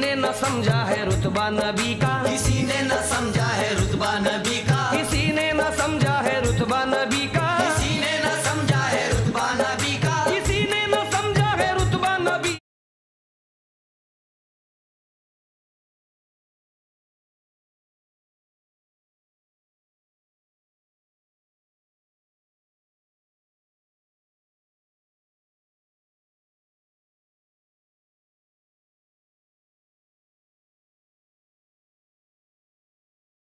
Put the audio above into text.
ने न समझा है रुतबा नबी का। किसी ने न समझा है रुतबा नबी का। किसी ने न समझा है रुतबा नबी का।